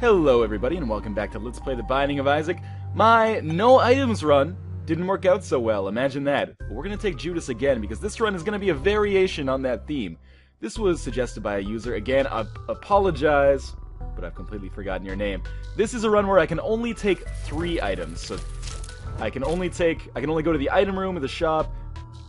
Hello, everybody, and welcome back to Let's Play The Binding of Isaac. My no items run didn't work out so well, imagine that. But we're going to take Judas again, because this run is going to be a variation on that theme. This was suggested by a user. Again, I apologize, but I've completely forgotten your name. This is a run where I can only take three items, so I can only take, I can only go to the item room of the shop,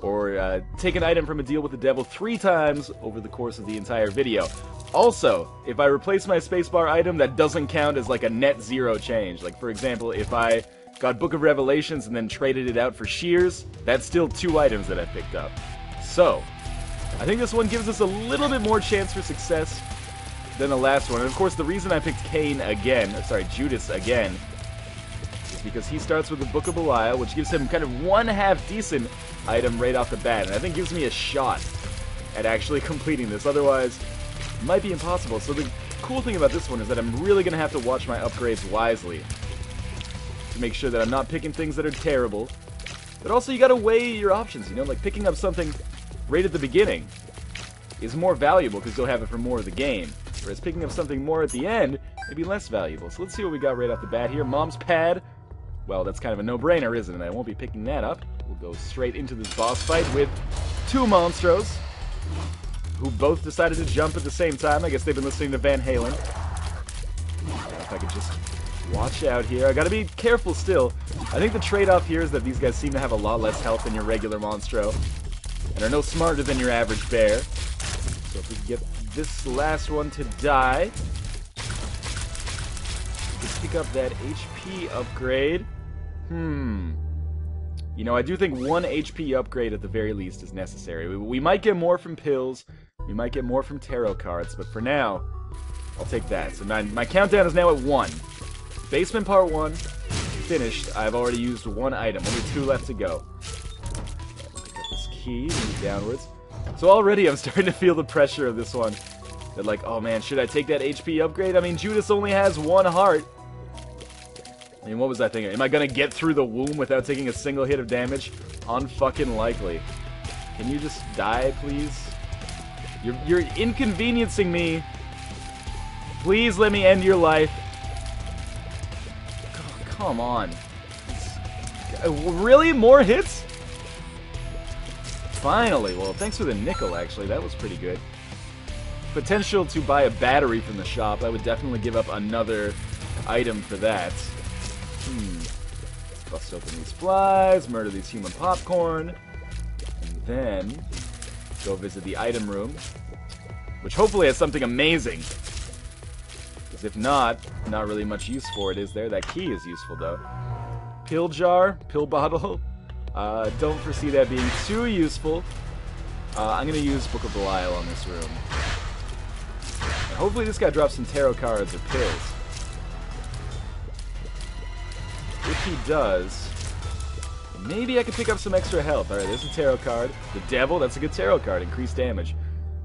or uh, take an item from a deal with the devil three times over the course of the entire video. Also, if I replace my spacebar item, that doesn't count as like a net zero change. Like, for example, if I got Book of Revelations and then traded it out for Shears, that's still two items that I picked up. So, I think this one gives us a little bit more chance for success than the last one. And of course, the reason I picked Cain again, sorry, Judas again, is because he starts with the Book of Belial, which gives him kind of one half decent item right off the bat, and I think gives me a shot at actually completing this. Otherwise, might be impossible. So the cool thing about this one is that I'm really going to have to watch my upgrades wisely to make sure that I'm not picking things that are terrible. But also, you got to weigh your options, you know? Like, picking up something right at the beginning is more valuable because you'll have it for more of the game. Whereas picking up something more at the end may be less valuable. So let's see what we got right off the bat here. Mom's pad. Well, that's kind of a no-brainer, isn't it? I won't be picking that up. We'll go straight into this boss fight with two monstros who both decided to jump at the same time. I guess they've been listening to Van Halen. If I could just watch out here. I gotta be careful still. I think the trade-off here is that these guys seem to have a lot less health than your regular monstro. And are no smarter than your average bear. So if we can get this last one to die, we pick up that HP upgrade. Hmm. You know, I do think one HP upgrade at the very least is necessary. We, we, might get more from pills, we might get more from tarot cards, but for now, I'll take that. So my, my countdown is now at one. Basement part one, finished. I've already used one item, only two left to go. Pick up this key, move downwards. So already I'm starting to feel the pressure of this one. That like, oh man, should I take that HP upgrade? I mean, Judas only has one heart. I mean, what was I thinking? Am I gonna get through the womb without taking a single hit of damage? Unfucking likely. Can you just die, please? You're, you're inconveniencing me. Please let me end your life. Oh, come on. Really? More hits? Finally. Well, thanks for the nickel, actually. That was pretty good. Potential to buy a battery from the shop. I would definitely give up another item for that. Hmm. Bust open these flies, murder these human popcorn, and then go visit the item room, which hopefully has something amazing. Because if not, not really much use for it, is there? That key is useful, though. Pill jar, pill bottle. Uh, don't foresee that being too useful. Uh, I'm going to use Book of Belial on this room. And hopefully this guy drops some tarot cards or pills. If he does, maybe I could pick up some extra health. Alright, there's a tarot card. The Devil, that's a good tarot card. Increased damage.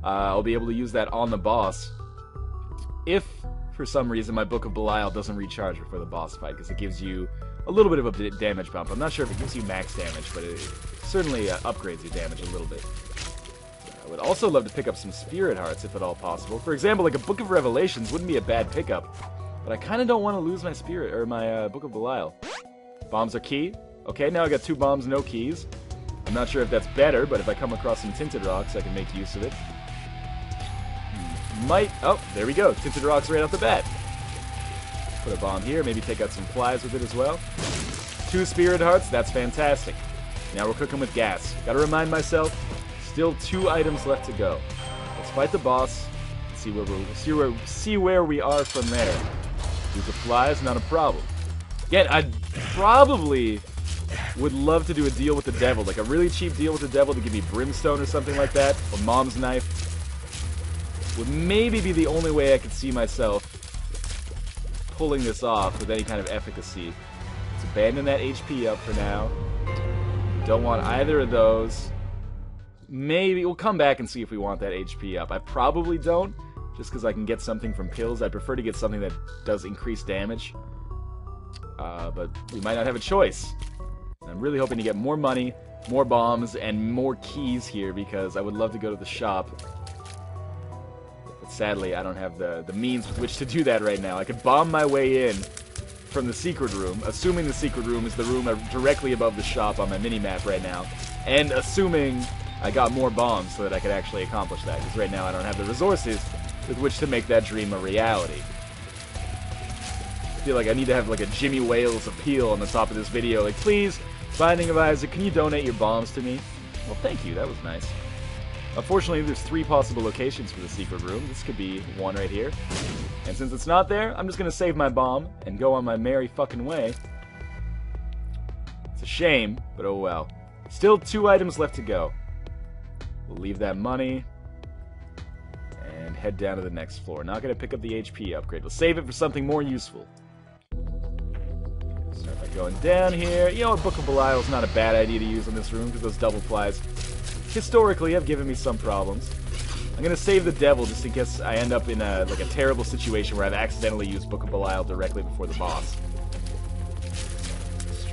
Uh, I'll be able to use that on the boss. If, for some reason, my Book of Belial doesn't recharge before the boss fight, because it gives you a little bit of a damage bump. I'm not sure if it gives you max damage, but it certainly uh, upgrades your damage a little bit. I would also love to pick up some Spirit Hearts, if at all possible. For example, like a Book of Revelations wouldn't be a bad pickup. But I kind of don't want to lose my spirit or my uh, Book of Belial. Bombs are key. Okay, now I got two bombs, no keys. I'm not sure if that's better, but if I come across some tinted rocks, I can make use of it. Hmm, might. Oh, there we go. Tinted rocks right off the bat. Put a bomb here. Maybe take out some flies with it as well. Two spirit hearts. That's fantastic. Now we're cooking with gas. Gotta remind myself. Still two items left to go. Let's fight the boss. See where we see where see where we are from there. Use the flies, not a problem. Again, I probably would love to do a deal with the devil, like a really cheap deal with the devil to give me brimstone or something like that, or mom's knife. Would maybe be the only way I could see myself pulling this off with any kind of efficacy. Let's abandon that HP up for now. Don't want either of those. Maybe we'll come back and see if we want that HP up. I probably don't, just because I can get something from pills. I prefer to get something that does increase damage. Uh, but we might not have a choice. I'm really hoping to get more money, more bombs, and more keys here because I would love to go to the shop. Let's Sadly, I don't have the, the means with which to do that right now. I could bomb my way in from the secret room, assuming the secret room is the room directly above the shop on my mini-map right now, and assuming I got more bombs so that I could actually accomplish that, because right now I don't have the resources with which to make that dream a reality. I feel like I need to have like a Jimmy Wales appeal on the top of this video, like, please, Binding of Isaac, can you donate your bombs to me? Well, thank you, that was nice. Unfortunately, there's three possible locations for the secret room. This could be one right here. And since it's not there, I'm just gonna save my bomb and go on my merry fucking way. It's a shame, but oh well. Still two items left to go. We'll leave that money and head down to the next floor. Not gonna pick up the HP upgrade. We'll save it for something more useful. Start by going down here. You know, Book of Belial is not a bad idea to use in this room because those double flies historically have given me some problems. I'm gonna save the devil just in case I end up in a like a terrible situation where I've accidentally used Book of Belial directly before the boss.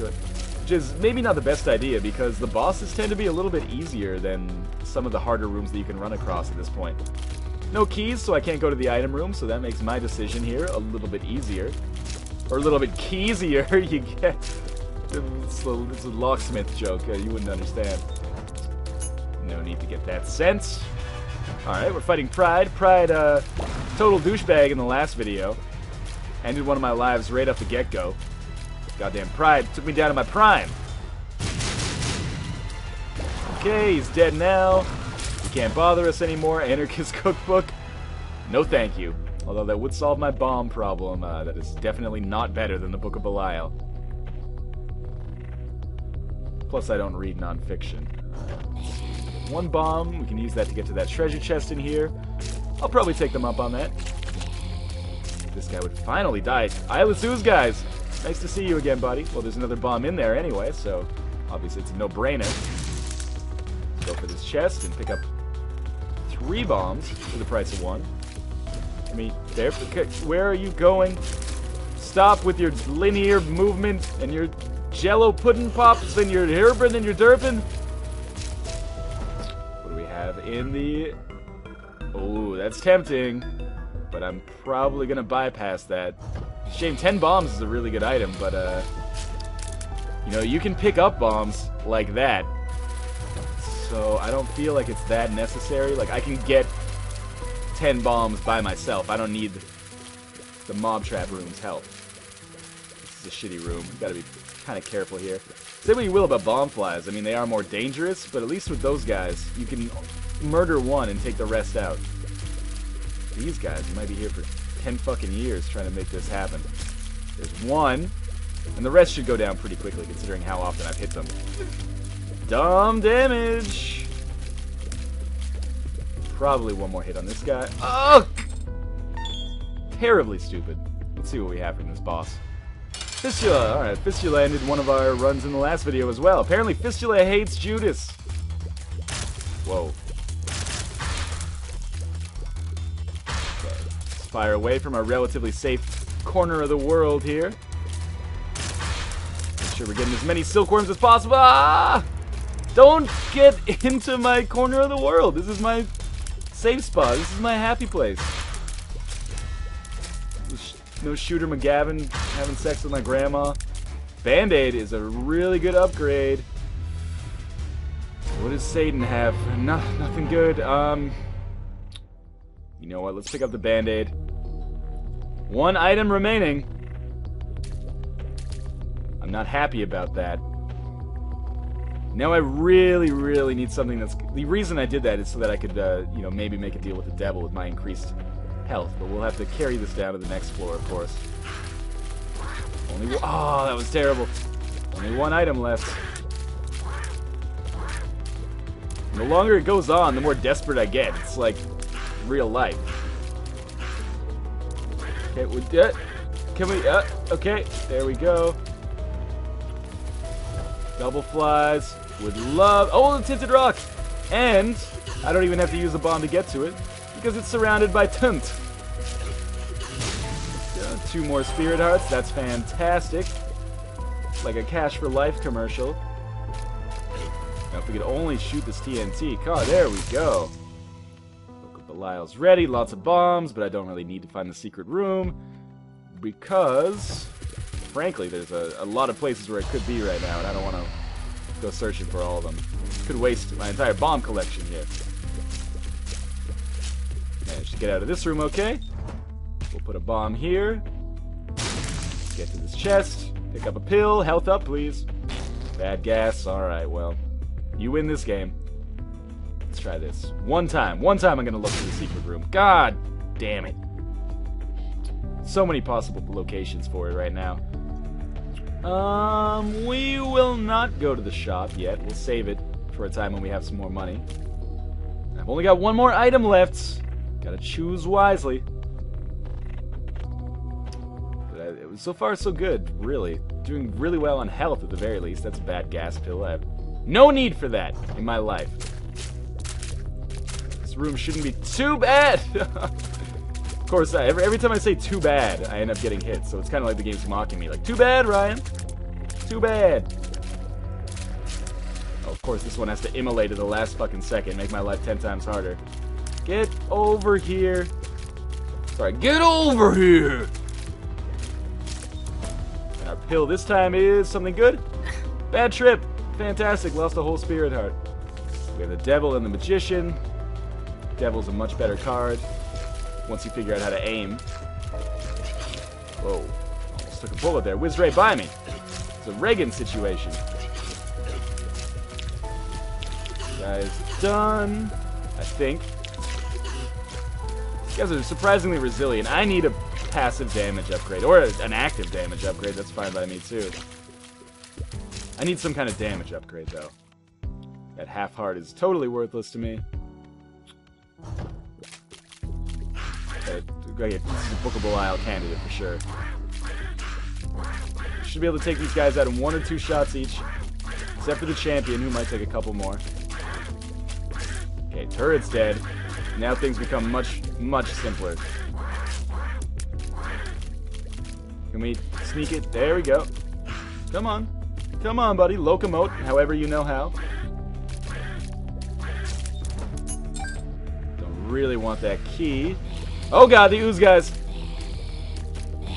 Which is maybe not the best idea because the bosses tend to be a little bit easier than some of the harder rooms that you can run across at this point. No keys, so I can't go to the item room, so that makes my decision here a little bit easier. Or a little bit keesier, you get... It's a, it's a locksmith joke, uh, you wouldn't understand. No need to get that sense. Alright, we're fighting Pride. Pride, uh, total douchebag in the last video. Ended one of my lives right off the get-go. Goddamn Pride took me down to my prime. Okay, he's dead now. He can't bother us anymore. Anarchist Cookbook. No thank you. Although that would solve my bomb problem, uh, that is definitely not better than the Book of Belial. Plus, I don't read nonfiction one bomb. We can use that to get to that treasure chest in here. I'll probably take them up on that. This guy would finally die. Isla guys! Nice to see you again, buddy. Well, there's another bomb in there anyway, so obviously it's a no-brainer. Go for this chest and pick up three bombs for the price of one. I mean, there. Where are you going? Stop with your linear movement and your jello pudding pops and your herben and your derpin What do we have in the... Oh, that's tempting. But I'm probably going to bypass that. Shame, 10 bombs is a really good item, but, uh... You know, you can pick up bombs like that. So I don't feel like it's that necessary. Like, I can get 10 bombs by myself. I don't need the mob trap room's help. This is a shitty room. You gotta be kind of careful here. Say what you will about bomb flies. I mean, they are more dangerous, but at least with those guys, you can murder one and take the rest out. These guys you might be here for 10 fucking years trying to make this happen. There's one, and the rest should go down pretty quickly considering how often I've hit them. Dumb damage! Probably one more hit on this guy. Ugh! Terribly stupid. Let's see what we have from this boss. Fistula. Alright, Fistula ended one of our runs in the last video as well. Apparently Fistula hates Judas. Whoa. Okay. Let's fire away from our relatively safe corner of the world here. Make sure we're getting as many silkworms as possible. Ah! Don't get into my corner of the world. This is my safe spot. This is my happy place. No Shooter McGavin having sex with my grandma. Band-Aid is a really good upgrade. What does Satan have? No, nothing good. Um, you know what? Let's pick up the Band-Aid. One item remaining. I'm not happy about that. Now I really, really need something that's... The reason I did that is so that I could, uh, you know, maybe make a deal with the devil with my increased health, but we'll have to carry this down to the next floor, of course. Only Oh, that was terrible. Only one item left. The longer it goes on, the more desperate I get. It's like real life. Okay, we uh, can we? Uh, okay, there we go. Double flies. Would love. Oh, the tinted rock, and I don't even have to use a bomb to get to it because it's surrounded by tint. Uh, two more spirit hearts, that's fantastic. Like a cash for life commercial. Now if we could only shoot this TNT, God, there we go. The lyle's ready. Lots of bombs, but I don't really need to find the secret room because, frankly, there's a, a lot of places where it could be right now, and I don't want to go searching for all of them. Could waste my entire bomb collection here. Managed to get out of this room okay. We'll put a bomb here. Get to this chest. Pick up a pill. Health up, please. Bad gas. Alright, well. You win this game. Let's try this. One time. One time I'm gonna look for the secret room. God damn it. So many possible locations for it right now. Um, we will not go to the shop yet. We'll save it for a time when we have some more money. I've only got one more item left. Gotta choose wisely. But I, it was so far so good, really. Doing really well on health at the very least. That's a bad gas pill. I have no need for that in my life. This room shouldn't be too bad. of course, uh, every, every time I say too bad, I end up getting hit. So it's kind of like the game's mocking me. Like, too bad, Ryan. Too bad. Oh, of course, this one has to immolate at the last fucking second, make my life ten times harder. Get over here. Sorry, get over here! And our pill this time is something good. Bad trip. Fantastic, lost a whole spirit heart. We have the devil and the magician. Devil's a much better card. Once you figure out how to aim. Whoa. Almost took a bullet there. Whiz right by me. It's a Reagan situation. Guys, done. I think. These guys are surprisingly resilient. I need a passive damage upgrade. Or an active damage upgrade. That's fine by me, too. I need some kind of damage upgrade, though. That half heart is totally worthless to me. Uh, this is a Book of Belial candidate for sure. Should be able to take these guys out in one or two shots each. Except for the champion, who might take a couple more. Okay, turret's dead. Now things become much, much simpler. Can we sneak it? There we go. Come on. Come on, buddy. Locomote, however you know how. Don't really want that key. Oh god, the ooze guys.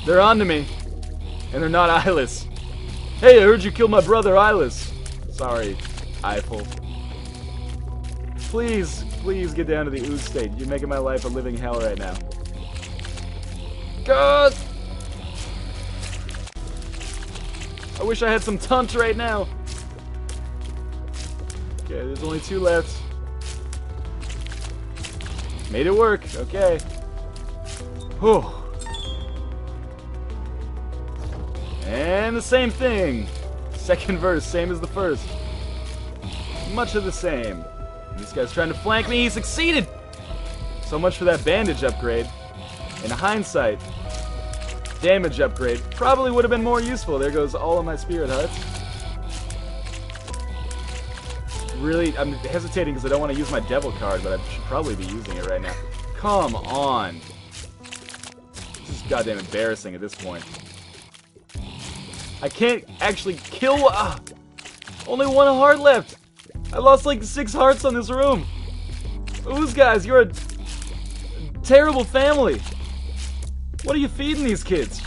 They're on to me. And they're not eyeless. Hey, I heard you killed my brother Eyeless. Sorry, Eiffel. Please, please get down to the ooze state. You're making my life a living hell right now. God! I wish I had some tunt right now. Okay, there's only two left. Made it work. Okay. Whew. And the same thing. Second verse, same as the first. Much of the same. This guy's trying to flank me. He succeeded! So much for that bandage upgrade. In hindsight, damage upgrade probably would have been more useful. There goes all of my spirit hearts. Really, I'm hesitating because I don't want to use my devil card, but I should probably be using it right now. Come on. Is goddamn embarrassing at this point. I can't actually kill... Uh, only one heart left. I lost like six hearts on this room. Ooze guys, you're a terrible family. What are you feeding these kids?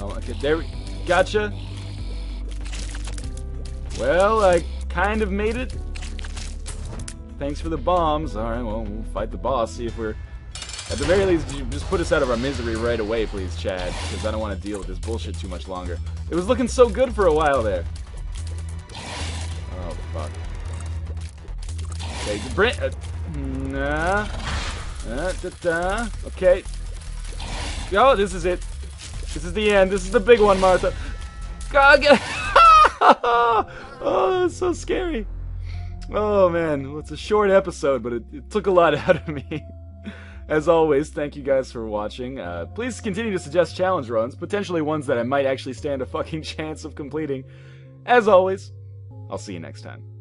Oh, okay, there we... Gotcha. Well, I kind of made it. Thanks for the bombs. Alright, well, we'll fight the boss, see if we're... At the very least, just put us out of our misery right away, please, Chad. Because I don't want to deal with this bullshit too much longer. It was looking so good for a while there. Oh, fuck. Okay, Brent... Uh, nah... Uh, da, da. Okay. Oh, this is it. This is the end. This is the big one, Martha. God, get. oh, it's so scary. Oh man, well, it's a short episode, but it, it, took a lot out of me. As always, thank you guys for watching. Uh, please continue to suggest challenge runs, potentially ones that I might actually stand a fucking chance of completing. As always, I'll see you next time.